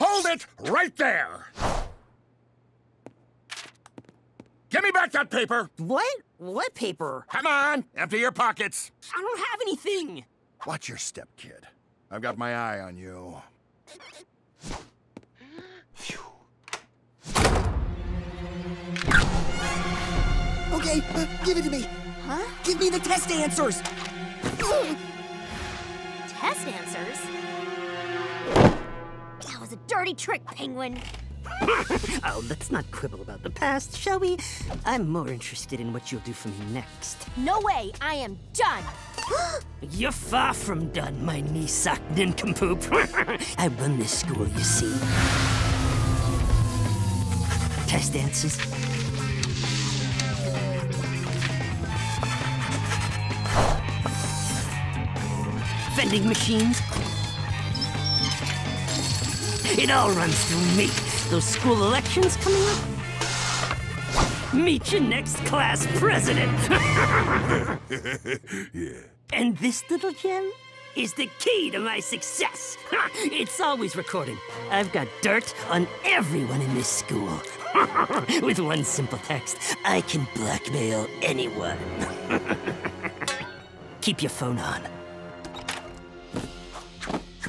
Hold it right there! Give me back that paper! What? What paper? Come on, empty your pockets. I don't have anything. Watch your step, kid. I've got my eye on you. Okay, uh, give it to me. Huh? Give me the test answers. Test answers? That was a dirty trick, Penguin. Oh, let's not quibble about the past, shall we? I'm more interested in what you'll do for me next. No way, I am done. You're far from done, my knee-sock nincompoop. I run this school, you see. Test answers. Vending machines. It all runs through me. Those school elections coming up? Meet your next class president. Yeah. And this little gem is the key to my success. It's always recording. I've got dirt on everyone in this school. With one simple text, I can blackmail anyone. Keep your phone on.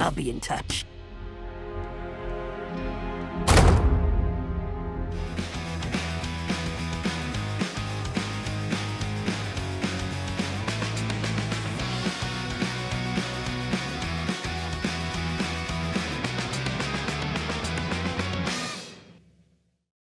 I'll be in touch.